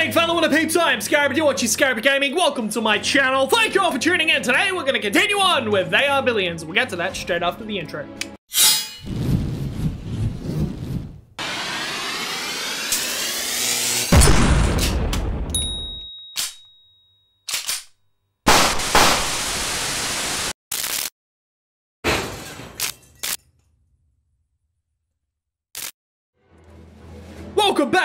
morning, fellow and a peep time. Scarab, you're watching Scarab Gaming. Welcome to my channel. Thank you all for tuning in. Today, we're going to continue on with They Are Billions. We'll get to that straight after the intro.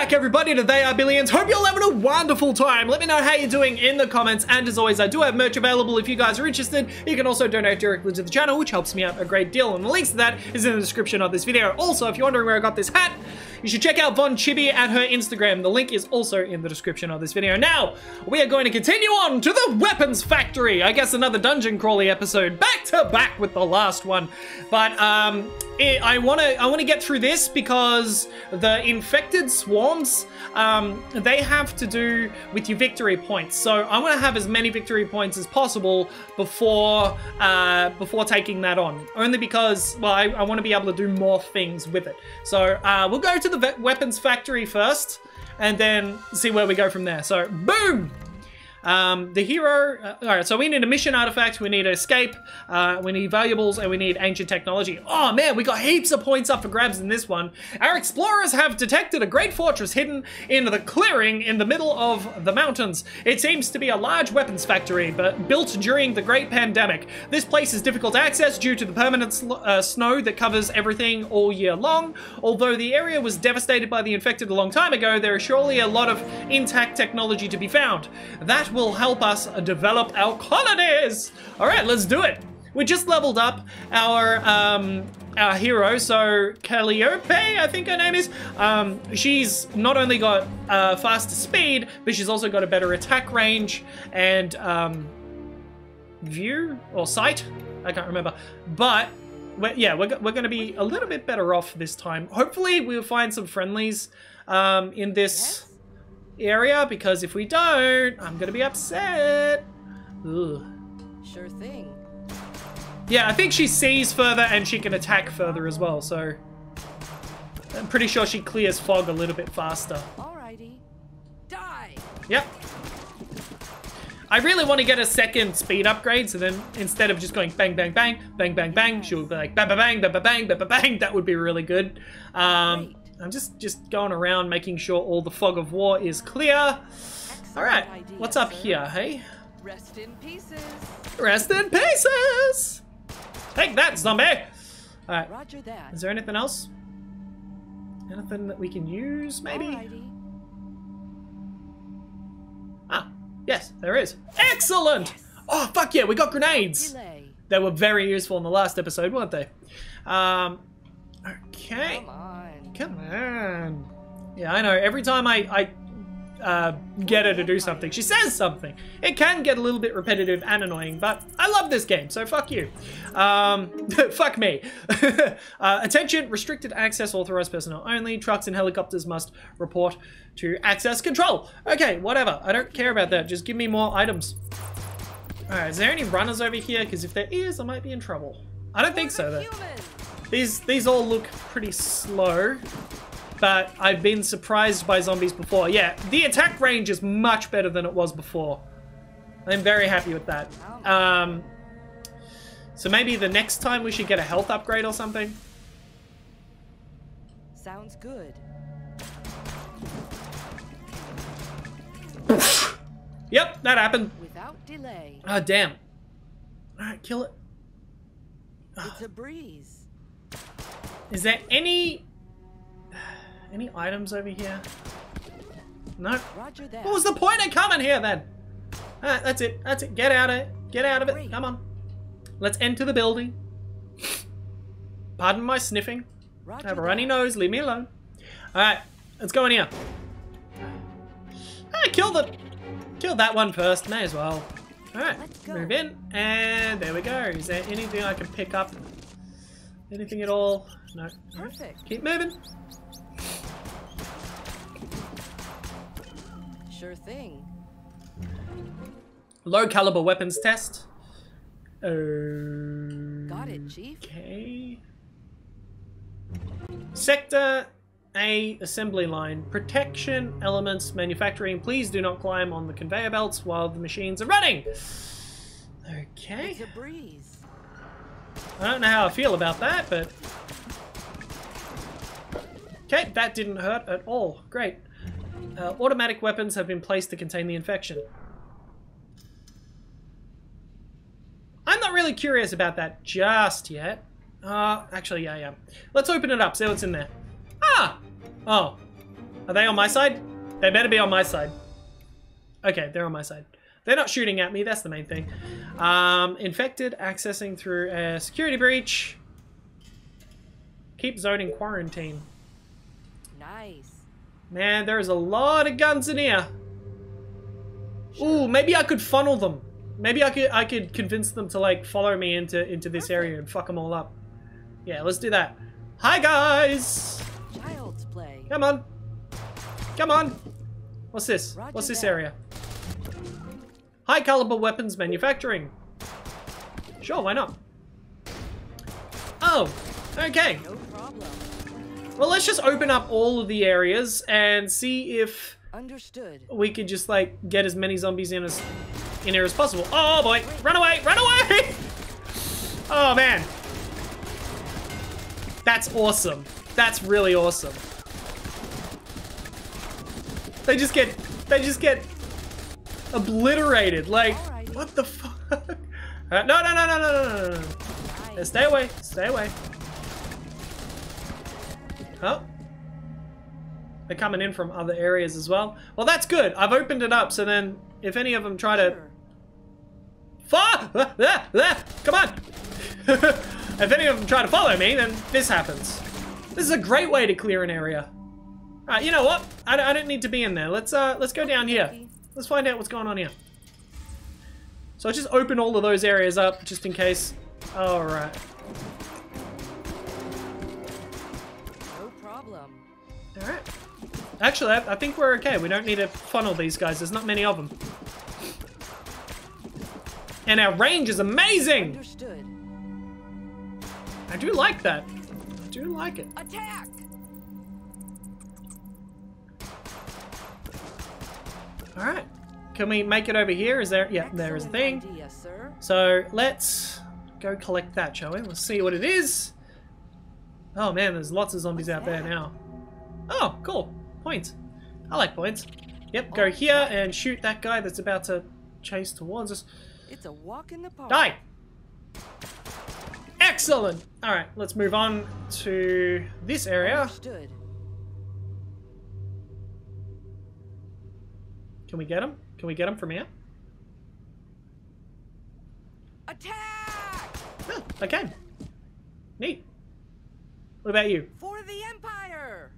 Back, everybody, to They Are Billions. Hope you're all having a wonderful time. Let me know how you're doing in the comments. And as always, I do have merch available if you guys are interested. You can also donate directly to the channel, which helps me out a great deal. And the links to that is in the description of this video. Also, if you're wondering where I got this hat, you should check out Von Chibi at her Instagram. The link is also in the description of this video. Now, we are going to continue on to the Weapons Factory. I guess another Dungeon Crawly episode, back to back with the last one. But, um, it, I want to I want to get through this because the infected swarms um, they have to do with your victory points. So I want to have as many victory points as possible before uh, before taking that on. Only because well I, I want to be able to do more things with it. So uh, we'll go to the weapons factory first and then see where we go from there. So boom. Um, the hero, uh, all right, so we need a mission artifact, we need an escape, uh, we need valuables, and we need ancient technology. Oh man, we got heaps of points up for grabs in this one. Our explorers have detected a great fortress hidden in the clearing in the middle of the mountains. It seems to be a large weapons factory, but built during the Great Pandemic. This place is difficult to access due to the permanent uh, snow that covers everything all year long. Although the area was devastated by the infected a long time ago, there is surely a lot of intact technology to be found. That will help us develop our colonies. All right, let's do it. We just leveled up our um, our hero, so Calliope, I think her name is. Um, she's not only got uh, faster speed, but she's also got a better attack range and um, view or sight. I can't remember, but we're, yeah, we're, we're going to be a little bit better off this time. Hopefully, we'll find some friendlies um, in this area because if we don't, I'm gonna be upset. Ugh. Sure thing. Yeah, I think she sees further and she can attack further as well, so... I'm pretty sure she clears fog a little bit faster. Alrighty. Die! Yep. I really want to get a second speed upgrade, so then instead of just going bang, bang, bang, bang, bang, bang, she'll be like bang, bang, bang, bang, bang, bang, bang, bang. That would be really good. Um, I'm just, just going around making sure all the fog of war is clear. All right, idea, what's up sir. here, hey? Rest in pieces. Rest in pieces. Take that, zombie. All right. Roger that. Is there anything else? Anything that we can use, maybe? Alrighty. Ah, yes, there is. Excellent. Yes. Oh, fuck yeah, we got grenades. They were very useful in the last episode, weren't they? Um, okay. Come on. Yeah, I know. Every time I, I uh, get her to do something, she says something. It can get a little bit repetitive and annoying, but I love this game, so fuck you. Um, fuck me. uh, attention, restricted access authorized personnel only. Trucks and helicopters must report to access control. Okay, whatever. I don't care about that. Just give me more items. Alright, is there any runners over here? Because if there is, I might be in trouble. I don't think so, though. These, these all look pretty slow, but I've been surprised by zombies before. Yeah, the attack range is much better than it was before. I'm very happy with that. Um, so maybe the next time we should get a health upgrade or something. Sounds good. yep, that happened. Without delay. Oh, damn. Alright, kill it. It's a breeze. Is there any any items over here? No. What was the point of coming here then? Ah, that's it. That's it. Get out of it. Get out of it. Come on. Let's enter the building. Pardon my sniffing. I have a runny nose. Leave me alone. All right. Let's go in here. Ah, kill the kill that one first. May as well. All right. Move in, and there we go. Is there anything I can pick up? Anything at all? No. Perfect. Keep moving. Sure thing. Low caliber weapons test. Uh, Got it, Chief. Okay. Sector A assembly line. Protection elements manufacturing. Please do not climb on the conveyor belts while the machines are running. Okay. It's a breeze. I don't know how I feel about that, but... Okay, that didn't hurt at all. Great. Uh, automatic weapons have been placed to contain the infection. I'm not really curious about that just yet. Uh, actually, yeah, yeah. Let's open it up, see what's in there. Ah! Oh. Are they on my side? They better be on my side. Okay, they're on my side. They're not shooting at me, that's the main thing. Um, infected, accessing through a security breach. Keep zone in quarantine. Nice. Man, there's a lot of guns in here. Ooh, maybe I could funnel them. Maybe I could I could convince them to like follow me into into this area and fuck them all up. Yeah, let's do that. Hi guys. Child's play. Come on. Come on. What's this? Roger What's this that. area? High caliber weapons manufacturing. Sure, why not? Oh, okay. No problem. Well, let's just open up all of the areas and see if Understood. we could just like get as many zombies in as in here as possible. Oh boy, run away, run away! Oh man. That's awesome. That's really awesome. They just get they just get obliterated. Like, right. what the fuck? Uh, no, no, no, no, no, no, no, no. Stay away. Stay away. Oh. They're coming in from other areas as well. Well, that's good. I've opened it up, so then if any of them try to... fuck, Ah, ah, ah, come on! if any of them try to follow me, then this happens. This is a great way to clear an area. Alright, you know what? I, I don't need to be in there. Let's, uh, let's go down here. Let's find out what's going on here. So I just open all of those areas up, just in case. Alright. No problem. Alright. Actually, I, I think we're okay. We don't need to funnel these guys. There's not many of them. And our range is amazing! Understood. I do like that. I do like it. Attack! Alright. Can we make it over here? Is there... Yeah, there is a thing. Idea. So, let's go collect that, shall we? Let's see what it is. Oh man, there's lots of zombies What's out there now. Oh, cool. Points. I like points. Yep, go here and shoot that guy that's about to chase towards us. It's a walk in the park. Die! Excellent! Alright, let's move on to this area. Understood. Can we get him? Can we get him from here? Attack! Oh, I can. Neat. What about you? For the Empire!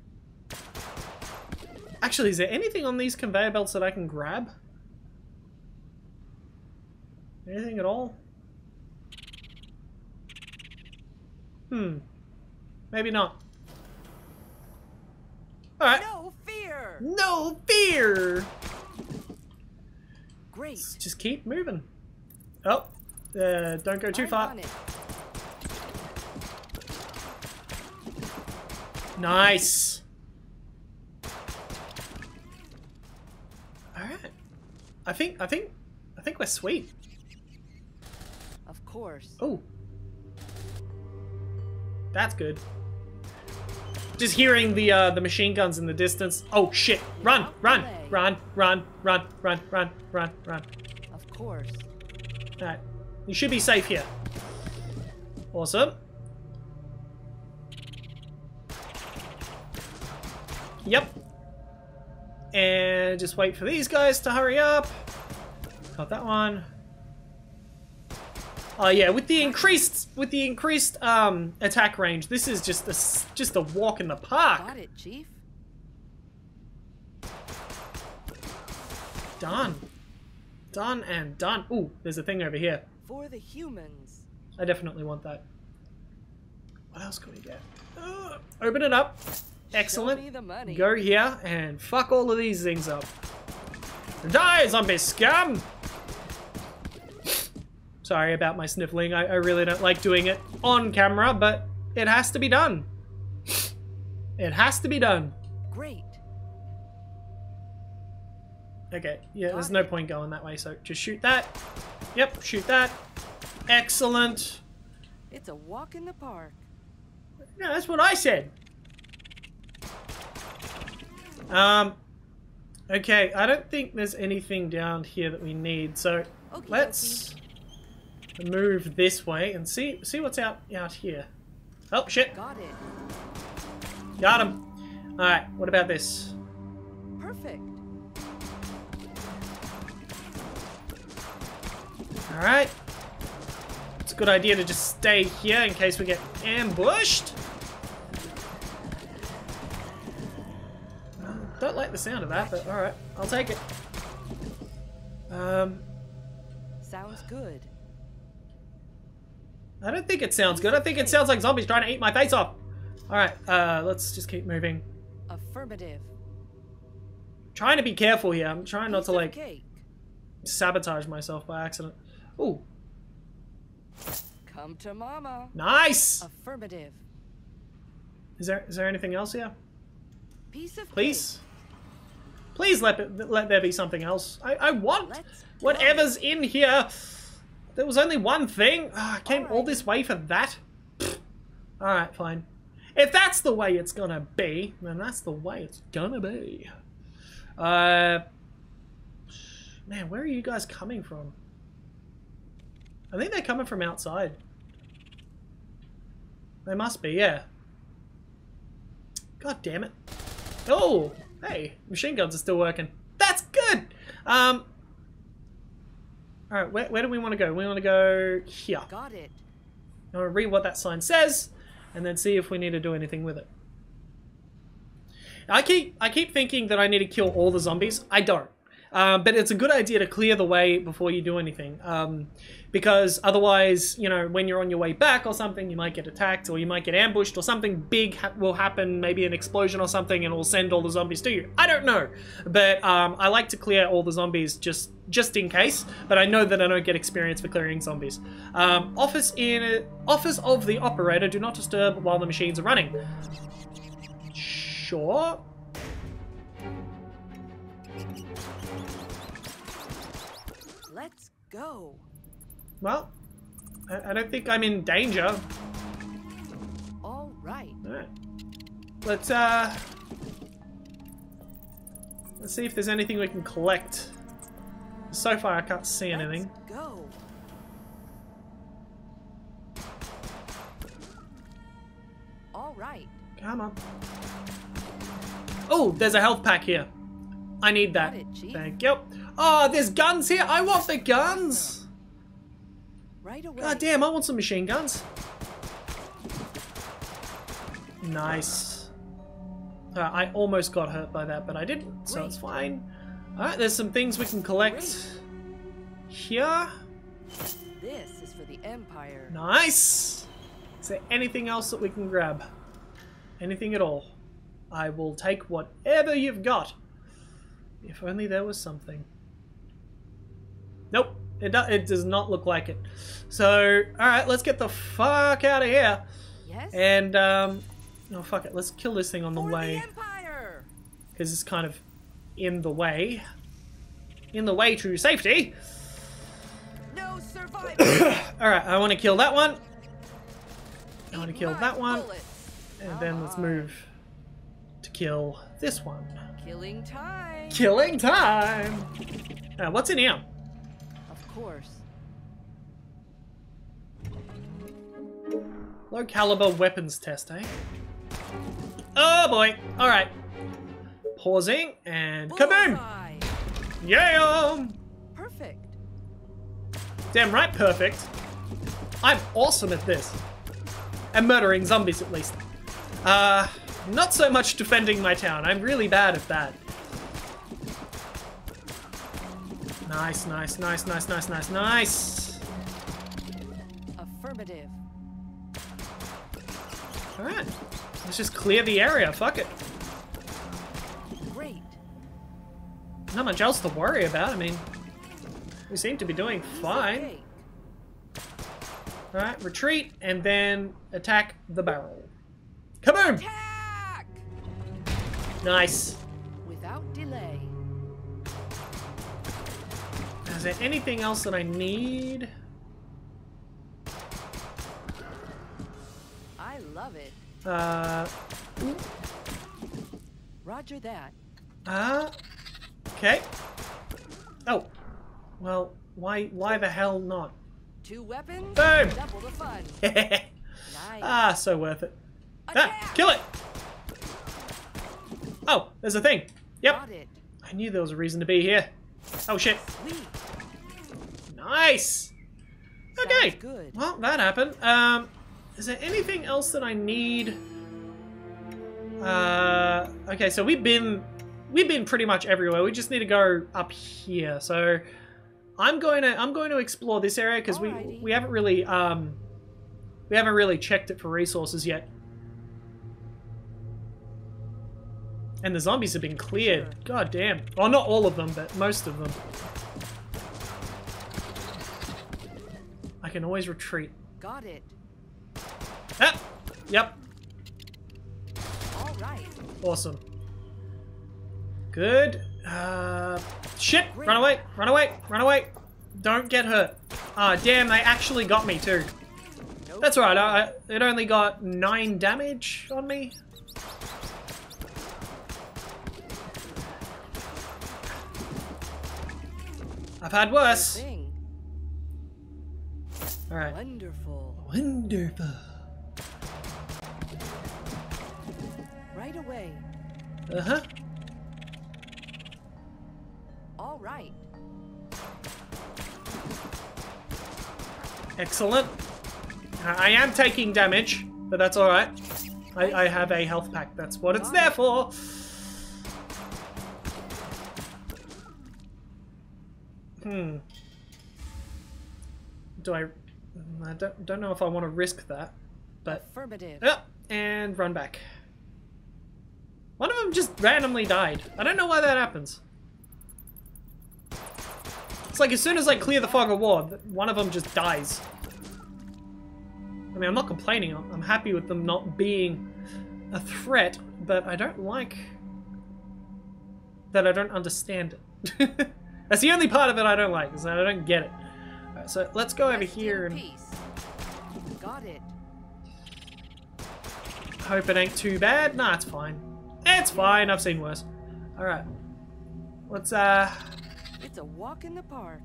Actually, is there anything on these conveyor belts that I can grab? Anything at all? Hmm. Maybe not. Alright. No fear! No fear! Great. Just keep moving. Oh. Uh, don't go too I'm far. Nice. Alright. I think, I think, I think we're sweet. Of course. Oh. That's good. Just hearing the uh, the machine guns in the distance. Oh shit! Run! Run! Run! Run! Run! Run! Run! Run! Run! Of course. Alright. You should be safe here. Awesome. Yep. And just wait for these guys to hurry up. Got that one. Oh yeah, with the increased with the increased um attack range, this is just a just a walk in the park. Got it, Chief. Done. Done and done. Ooh, there's a thing over here. For the humans. I definitely want that. What else can we get? Uh, open it up. Excellent. Show me the money. Go here and fuck all of these things up. Die, zombie scum! Sorry about my sniffling. I, I really don't like doing it on camera, but it has to be done. It has to be done. Great. Okay, yeah, there's no point going that way, so just shoot that. Yep, shoot that. Excellent. It's a walk in the park. No, that's what I said. Um, okay, I don't think there's anything down here that we need, so Okie let's move this way and see see what's out out here. Oh shit, Got it. Got him. All right, what about this? Perfect. All right, it's a good idea to just stay here in case we get ambushed. Don't like the sound of that, but all right, I'll take it. Um, Sounds good. I don't think it sounds good. I think it sounds like zombies trying to eat my face off. All right, uh, let's just keep moving. Affirmative. Trying to be careful here. I'm trying not Piece to like cake. sabotage myself by accident. Ooh, Come to mama. nice. Affirmative. Is there is there anything else here? Piece of Please, please let it, let there be something else. I I want Let's go. whatever's in here. There was only one thing. Ah, I came all this way for that. All right, fine. If that's the way it's gonna be, then that's the way it's gonna be. Uh, man, where are you guys coming from? I think they're coming from outside. They must be, yeah. God damn it. Oh, hey, machine guns are still working. That's good. Um. All right, where, where do we want to go? We want to go here. Got it. I want to read what that sign says, and then see if we need to do anything with it. I keep I keep thinking that I need to kill all the zombies. I don't. Um, but it's a good idea to clear the way before you do anything. Um, because otherwise, you know, when you're on your way back or something, you might get attacked or you might get ambushed or something big ha- will happen, maybe an explosion or something, and will send all the zombies to you. I don't know. But um, I like to clear all the zombies just just in case, but I know that I don't get experience for clearing zombies. Um, office in office of the operator. Do not disturb while the machines are running. Sure. Let's go. Well, I, I don't think I'm in danger. All right. Alright. Let's, uh... Let's see if there's anything we can collect. So far, I can't see anything. Let's go. All right. Come on. Oh, there's a health pack here. I need that. Thank you. Oh, there's guns here. I want the guns. Right away. God damn, I want some machine guns. Nice. Uh, I almost got hurt by that, but I didn't, so it's fine. Alright, there's some things we can collect here. This is for the Empire. Nice. Is there anything else that we can grab? Anything at all? I will take whatever you've got. If only there was something. Nope. It, do it does not look like it. So, alright, let's get the fuck out of here. Yes. And, um... Oh, fuck it. Let's kill this thing on the for way. Because it's kind of in the way. In the way to safety. No. Alright, I want to kill that one. I want to kill that one. bullets. And then let's move to kill this one. Killing time. Killing time! Uh, what's in here? Of course. Low caliber weapons test, eh? Oh boy! Alright. Pausing and kaboom! Yeah! Perfect. Damn right, perfect. I'm awesome at this. And murdering zombies, at least. Uh, not so much defending my town. I'm really bad at that. Nice, nice, nice, nice, nice, nice, nice. Affirmative. Alright. Let's just clear the area. Fuck it. Great. Not much else to worry about. I mean, we seem to be doing fine. Alright, retreat and then attack the barrel. Kaboom! Attack! Nice. Without delay. Is there anything else that I need? I love it. Uh, Roger that. uh, okay. Oh, well, why, why the hell not? Two weapons. Boom. Double the fun. Nice. ah, so worth it. Ah, kill it! Oh, there's a thing. Yep. I knew there was a reason to be here. Oh shit. Sweet. Nice! Okay. Sounds good. Well, that happened. Um, is there anything else that I need? Uh, okay, so we've been we've been pretty much everywhere. We just need to go up here. So I'm going to I'm going to explore this area because we we haven't really um we haven't really checked it for resources yet. And the zombies have been cleared. Sure. God damn. Well, not all of them, but most of them. I can always retreat. Got it. Ah! Yep. All right. Awesome. Good. Uh, shit! Run away! Run away! Run away! Don't get hurt. Ah, damn, they actually got me too. That's alright, I, I- it only got 9 damage on me. I've had worse. Thing. Alright. Wonderful. Wonderful. Right away. Uh-huh. All right. Excellent. I am taking damage, but that's alright. I, I have a health pack. That's what it's there for. Hmm. Do I... Mm, I don't, don't know if I want to risk that, but... Affirmative. Yep, and run back. One of them just randomly died. I don't know why that happens. It's like as soon as I clear the fog of war, one of them just dies. I mean, I'm not complaining. I'm, I'm happy with them not being a threat, but I don't like that I don't understand it. That's the only part of it I don't like, is that I don't get it. So let's go over here and. Got it. Hope it ain't too bad. Nah, it's fine. It's fine. I've seen worse. All right. Let's uh. It's a walk in the park.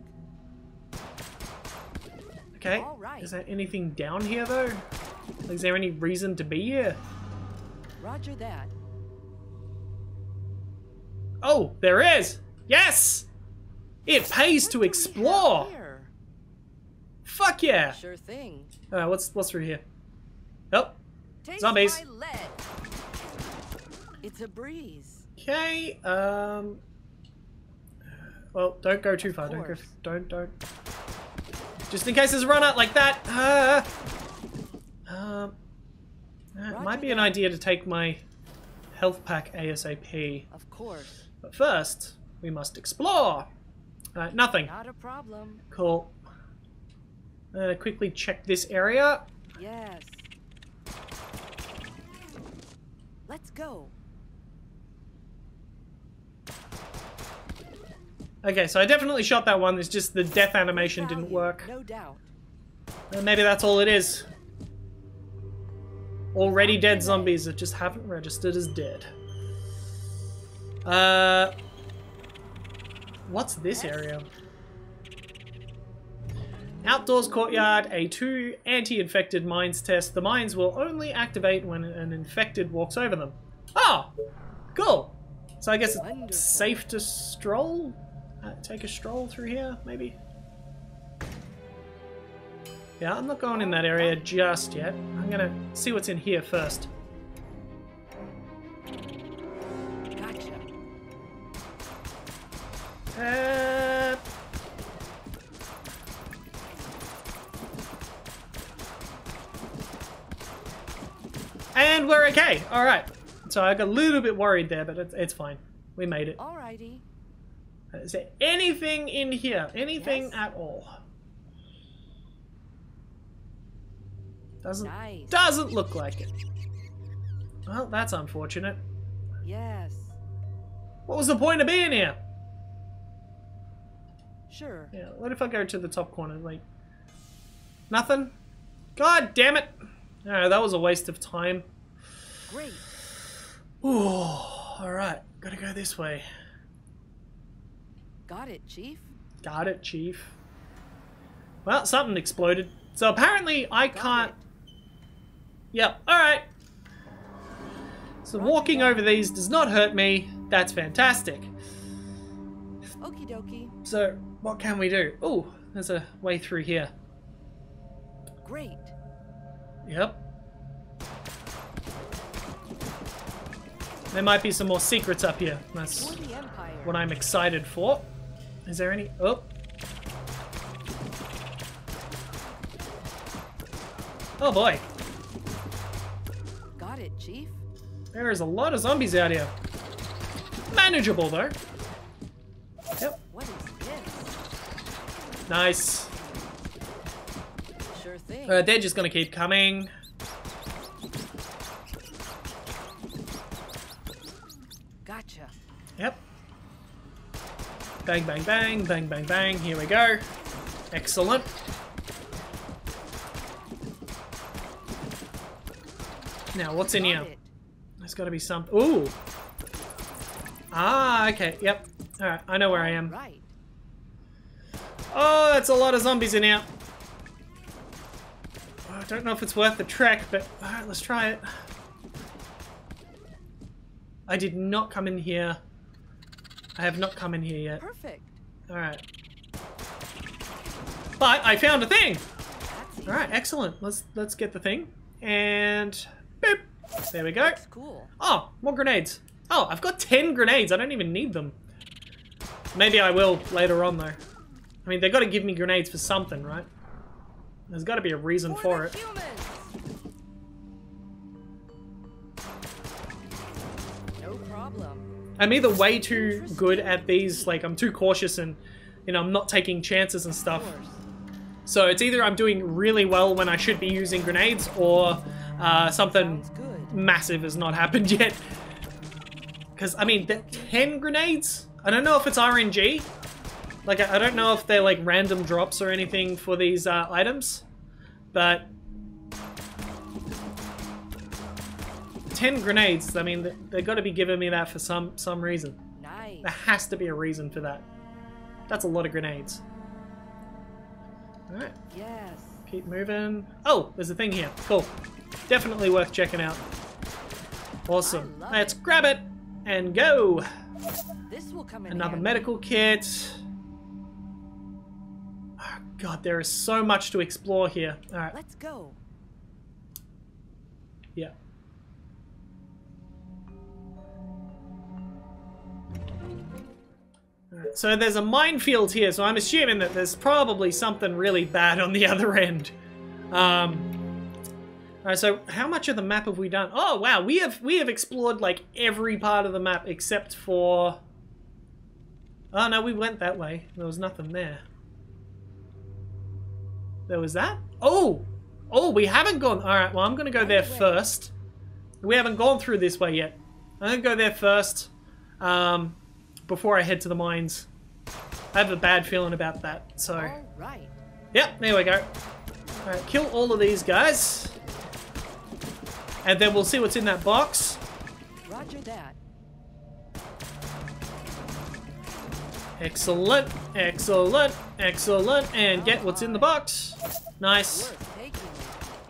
Okay. All right. Is there anything down here though? Is there any reason to be here? Roger that. Oh, there is. Yes. It pays What to explore. Fuck yeah. Sure thing. All right. What's what's through here? Oh. Zombies. It's a breeze. Okay. Um. Well, don't go too Of far. Don't go. Don't don't. Just in case there's a run out like that. Uh, um. uh, it might be an idea to take my health pack ASAP. Of course. But first, we must explore. Uh, nothing. Not a problem. Cool. I'm gonna quickly check this area. Yes. Let's go. Okay, so I definitely shot that one. It's just the death animation didn't work. No doubt. Uh, maybe that's all it is. Already dead zombies that just haven't registered as dead. Uh, what's this area? Outdoors courtyard, A2, anti-infected mines test. The mines will only activate when an infected walks over them. Oh, cool. So I guess Wonderful. it's safe to stroll? Uh, take a stroll through here, maybe? Yeah, I'm not going in that area just yet. I'm gonna see what's in here first. Gotcha. Uh, and we're okay. All right. So I got a little bit worried there, but it's, it's fine. We made it. Alrighty. Uh, is there anything in here? Anything Yes. at all? Doesn't Nice. doesn't look like it. Well, that's unfortunate. Yes. What was the point of being here? Sure. Yeah, what if I go to the top corner? Like, nothing? God damn it! Alright, that was a waste of time. Great. Ooh, alright, gotta go this way. Got it, Chief. Got it, Chief. Well, something exploded. So apparently I Got can't... it. Yep, alright. So walking over these does not hurt me. That's fantastic. Okie dokie. So, what can we do? Oh, there's a way through here. Great. Yep. There might be some more secrets up here. That's For the Empire. what I'm excited for. Is there any? Oh. Oh boy, Got it, Chief. there is a lot of zombies out here. Manageable though. Yep, What is this? nice. Sure thing. Uh, they're just gonna keep coming. Bang, bang, bang, bang, bang, bang. Here we go. Excellent. Now, what's in here? There's got to be some. Ooh. Ah, okay. Yep. All right. I know where I am. Right. Oh, that's a lot of zombies in here. Oh, I don't know if it's worth the trek, but all right, let's try it. I did not come in here. I have not come in here yet. Perfect. All right. But I found a thing. All right, excellent. Let's let's get the thing and boop. There we go. Cool. Oh, more grenades. Oh, I've got 10 grenades. I don't even need them. Maybe I will later on, though. I mean, they've got to give me grenades for something, right? There's got to be a reason for the it. I'm either way too good at these, like, I'm too cautious and, you know, I'm not taking chances and stuff. So it's either I'm doing really well when I should be using grenades, or uh, something massive has not happened yet. Because, I mean, the 10 grenades? I don't know if it's RNG. Like, I don't know if they're like random drops or anything for these uh, items. But... 10 grenades, I mean, they- they've got to be giving me that for some, some reason. Nice. There has to be a reason for that. That's a lot of grenades. Alright, Yes. keep moving. Oh, there's a thing here. Cool. Definitely worth checking out. Awesome. Let's it. grab it and go. This will come in Another handy. medical kit. Oh, God, there is so much to explore here. Alright, Let's go. yeah. So there's a minefield here, so I'm assuming that there's probably something really bad on the other end. Um, Alright, so how much of the map have we done? Oh wow, we have we have explored like every part of the map except for Oh no, we went that way. There was nothing there. There was that? Oh! Oh, we haven't gone. Alright, well, I'm gonna go there first. We haven't gone through this way yet. I'm gonna go there first um, before I head to the mines. I have a bad feeling about that, so. Right. Yep, there we go. Alright, kill all of these guys. And then we'll see what's in that box. Roger that. Excellent, excellent, excellent. And get what's in the box. Nice.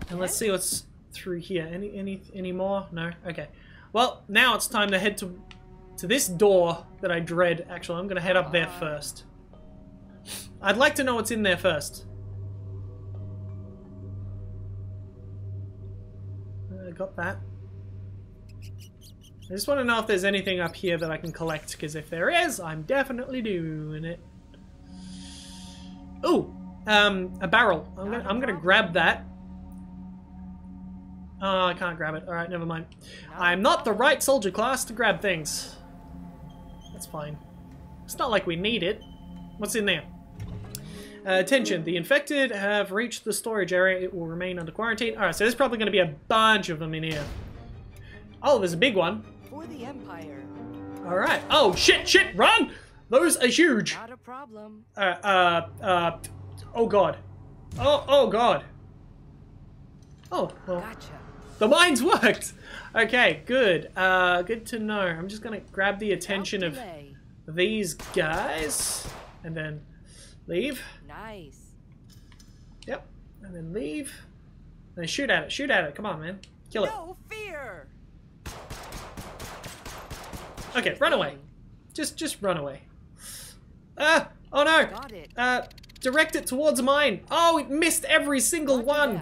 And let's see what's through here. Any any any more? No? Okay. Well, now it's time to head to to this door that I dread. Actually, I'm gonna head up there ah. first. I'd like to know what's in there first. I got that. I just want to know if there's anything up here that I can collect, because if there is, I'm definitely doing it. Ooh, um, a barrel. I'm gonna, I'm gonna grab that. Oh, I can't grab it. Alright, never mind. I'm not the right soldier class to grab things. That's fine. It's not like we need it. What's in there? Uh, attention, the infected have reached the storage area. It will remain under quarantine. Alright, so there's probably going to be a bunch of them in here. Oh, there's a big one. For the Empire. All right. Oh, shit, shit, run! Those are huge. Not a problem. Uh, uh, uh, oh god. Oh, oh god. Oh, well, Gotcha. The mines worked! Okay, good. Uh, good to know. I'm just gonna grab the attention of these guys, and then leave. Nice. Yep, and then leave. Then shoot at it, shoot at it. Come on, man. Kill it. No fear. Okay, run away. Just, just run away. Ah! Oh no! Got it. Uh, direct it towards mine. Oh, it missed every single one.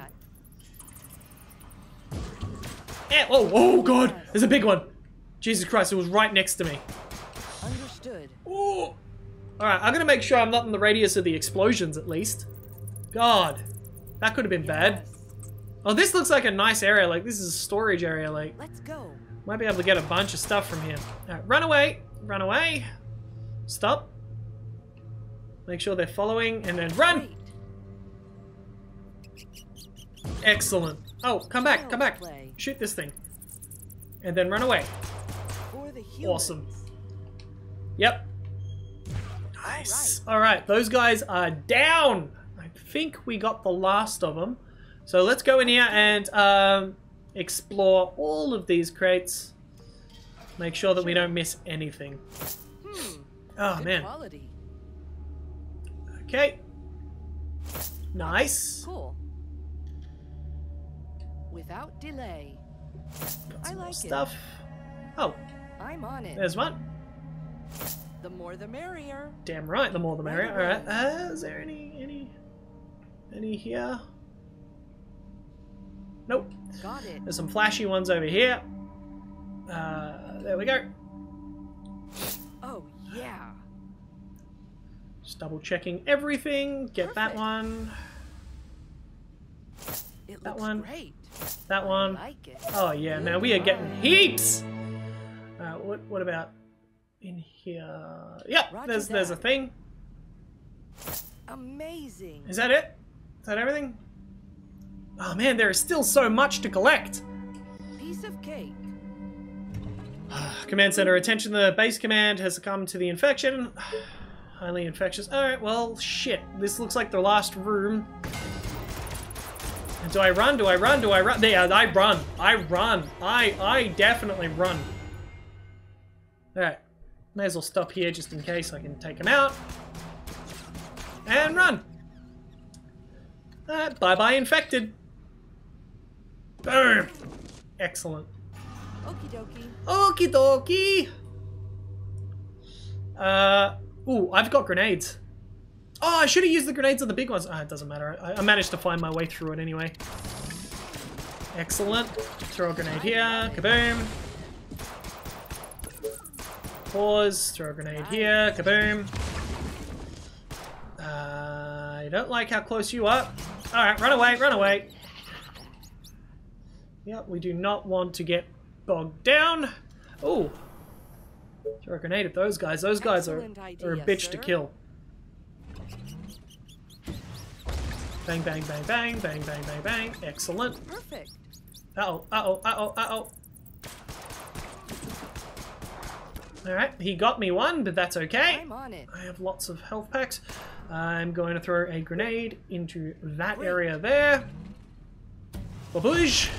Eh, oh, oh god, there's a big one. Jesus Christ, it was right next to me. Understood. Oh. Alright, I'm gonna make sure I'm not in the radius of the explosions at least. God, that could have been bad. Oh, this looks like a nice area. Like, this is a storage area. Like, Let's go. might be able to get a bunch of stuff from here. Alright, run away. Run away. Stop. Make sure they're following, and then run! Excellent. Oh, come back, come back. Shoot this thing. And then run away. For the humans. Awesome. Yep. Nice. Alright, those guys are down. I think we got the last of them. So let's go in here and um, explore all of these crates. Make sure that we don't miss anything. Hmm. Oh, man. Okay. Nice. Cool. Without delay. Got I like it. stuff. Oh, I'm on it. there's one. The more the merrier. Damn right, the more the merrier. Alright, uh, is there any, any, any here? Nope. Got it. There's some flashy ones over here. Uh, there we go. Oh, yeah. Just double checking everything. Get that one. It That looks one. great. That one. Oh yeah, man, we are getting heaps. Uh, what what about in here? Yep, there's there's a thing. Amazing. Is that it? Is that everything? Oh man, there is still so much to collect. Piece of cake. Command center, attention, the base command has succumbed to the infection. Highly infectious. Alright, well, shit. This looks like the last room. Do I run? Do I run? Do I run? Yeah, I run. I run. I I definitely run. Alright. May as well stop here just in case I can take him out. And run. Alright, bye-bye infected. Boom. Excellent. Okie dokie. Okie dokie. Uh, ooh, I've got grenades. Oh, I should have used the grenades on the big ones. Ah, it doesn't matter. I, I managed to find my way through it anyway. Excellent. Throw a grenade here. Kaboom. Pause. Throw a grenade here. Kaboom. Uh, I don't like how close you are. Alright, run away, run away. Yep, we do not want to get bogged down. Oh, throw a grenade at those guys. Those guys are, are a bitch to kill. Bang, bang, bang, bang, bang, bang, bang, bang. Excellent. Perfect. Uh-oh, uh-oh, uh-oh, uh-oh. Alright, he got me one, but that's okay. I'm on it. I have lots of health packs. I'm going to throw a grenade into that Great. area there. Baboosh.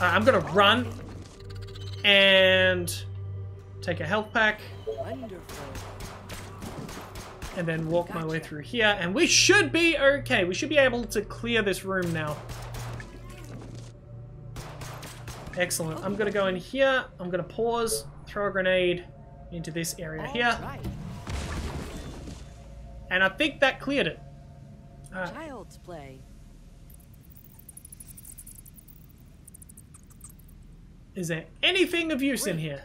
Uh, I'm going to run and take a health pack Wonderful. And then walk my way through here. And we should be okay. We should be able to clear this room now. Excellent. I'm going to go in here. I'm going to pause, throw a grenade into this area here. right. And I think that cleared it. Child's play. Is there anything of use in here?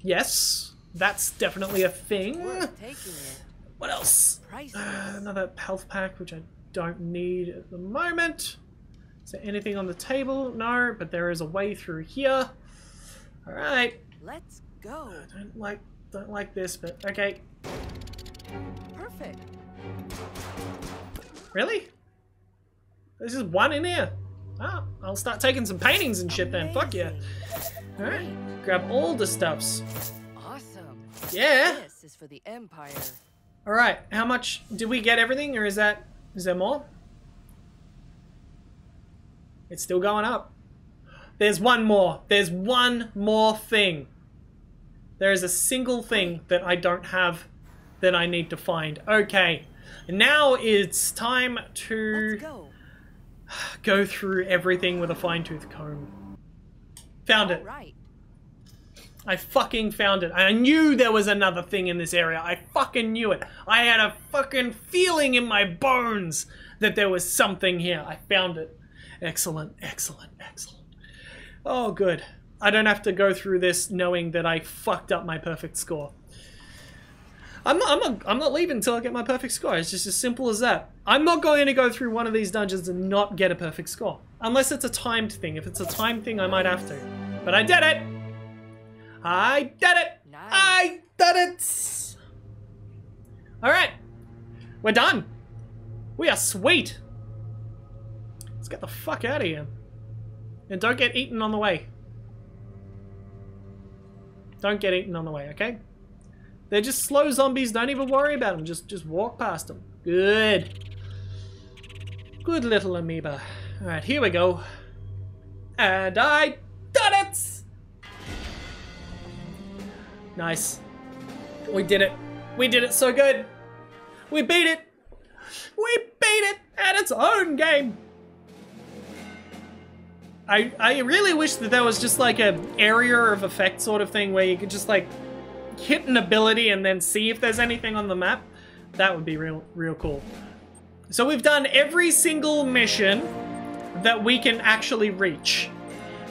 Yes, that's definitely a thing. Worth taking it. What else? Uh, another health pack, which I don't need at the moment. Is there anything on the table? No, but there is a way through here. All right. Let's go. I don't like don't like this, but okay. Perfect. Really? There's just one in here. Ah, I'll start taking some paintings and shit then. Fuck yeah. Alright. Grab all the stuffs. Yeah. This is for the Empire. Alright, how much did we get everything or is that is there more? It's still going up. There's one more. There's one more thing. There is a single thing that I don't have that I need to find. Okay. Now it's time to go. go through everything with a fine tooth comb. Found it. All right. I fucking found it. I knew there was another thing in this area. I fucking knew it. I had a fucking feeling in my bones that there was something here. I found it. Excellent, excellent, excellent. Oh, good. I don't have to go through this knowing that I fucked up my perfect score. I'm not, I'm not, I'm not leaving until I get my perfect score. It's just as simple as that. I'm not going to go through one of these dungeons and not get a perfect score. Unless it's a timed thing. If it's a timed thing, I might have to. But I did it! I did it! Nice. I did it! Alright. We're done. We are sweet. Let's get the fuck out of here. And don't get eaten on the way. Don't get eaten on the way, okay? They're just slow zombies. Don't even worry about them. Just, just walk past them. Good. Good little amoeba. Alright, here we go. And I done it! Nice. We did it. We did it so good. We beat it. We beat it at its own game. I I really wish that there was just like a area of effect sort of thing where you could just like hit an ability and then see if there's anything on the map. That would be real real cool. So we've done every single mission that we can actually reach.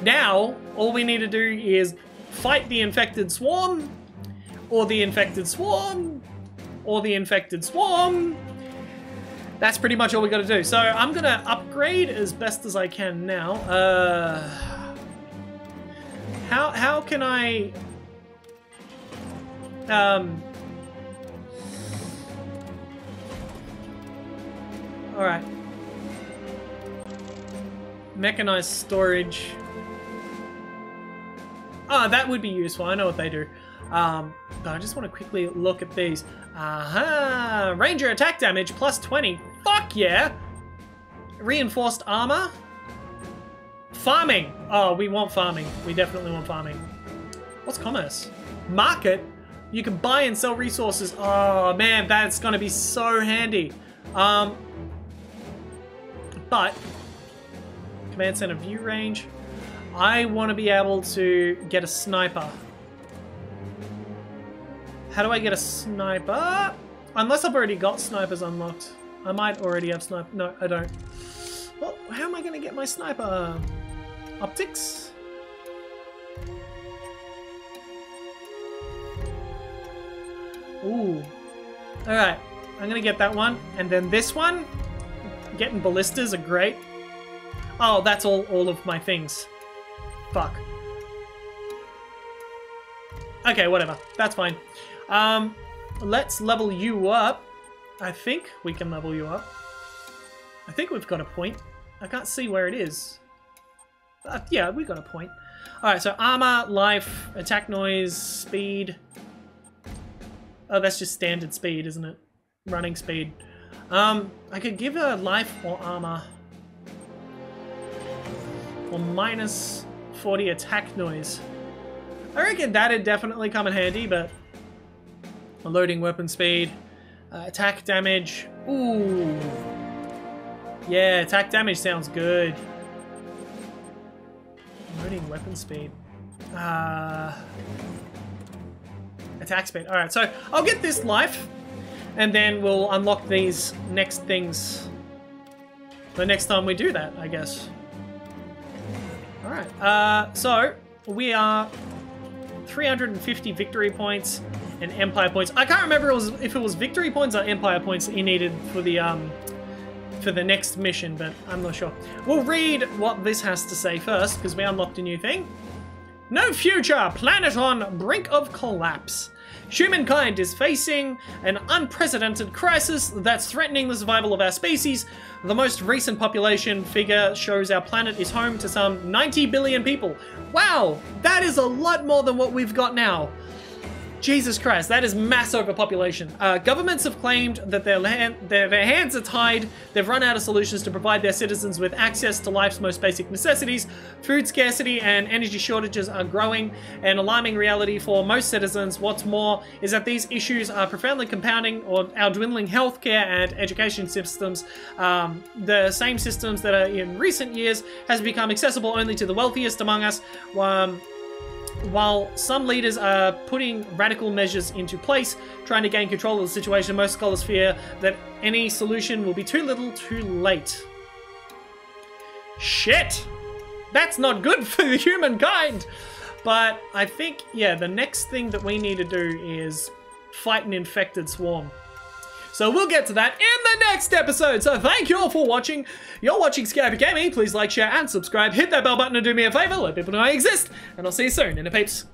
Now, all we need to do is fight the infected swarm, or the infected swarm, or the infected swarm. That's pretty much all we got to do. So I'm gonna upgrade as best as I can now. Uh, how how can I? Um. All right. Mechanized storage. Ah, that would be useful. I know what they do. Um, but I just want to quickly look at these. Aha! Ranger attack damage plus 20. Fuck yeah! Reinforced armor. Farming. Oh, we want farming. We definitely want farming. What's commerce? Market. You can buy and sell resources. Oh man, that's gonna be so handy. Um, but command center view range. I want to be able to get a sniper. How do I get a sniper? Unless I've already got snipers unlocked. I might already have sniper. No, I don't. Well, how am I going to get my sniper? Optics? Ooh. Alright, I'm going to get that one. And then this one. Getting ballistas are great. Oh, that's all, all of my things. Fuck. Okay, whatever. That's fine. Um, let's level you up. I think we can level you up. I think we've got a point. I can't see where it is. Uh, yeah, we've got a point. Alright, so armor, life, attack noise, speed. Oh, that's just standard speed, isn't it? Running speed. Um, I could give her life or armor. Or minus 40 attack noise. I reckon that'd definitely come in handy, but... Loading weapon speed. Uh, attack damage. Ooh. Yeah, attack damage sounds good. Loading weapon speed. Uh, attack speed. Alright, so I'll get this life, and then we'll unlock these next things the next time we do that, I guess. Alright, uh, so we are 350 victory points and empire points. I can't remember it was, if it was victory points or empire points that you needed for the um for the next mission, but I'm not sure. We'll read what this has to say first, because we unlocked a new thing. No future! Planet on brink of collapse. Humankind is facing an unprecedented crisis that's threatening the survival of our species. The most recent population figure shows our planet is home to some 90 billion people. Wow, that is a lot more than what we've got now. Jesus Christ, that is mass overpopulation. Uh, governments have claimed that their, land, their, their hands are tied. They've run out of solutions to provide their citizens with access to life's most basic necessities. Food scarcity and energy shortages are growing, an alarming reality for most citizens. What's more is that these issues are profoundly compounding or our dwindling healthcare and education systems. Um, the same systems that are in recent years has become accessible only to the wealthiest among us. Um, while some leaders are putting radical measures into place, trying to gain control of the situation, most scholars fear that any solution will be too little too late. Shit! That's not good for the humankind! But I think, yeah, the next thing that we need to do is fight an infected swarm. So we'll get to that in the next episode. So thank you all for watching. You're watching Scarabic Gaming. Please like, share, and subscribe. Hit that bell button and do me a favor. Let people know I exist. And I'll see you soon interpeeps.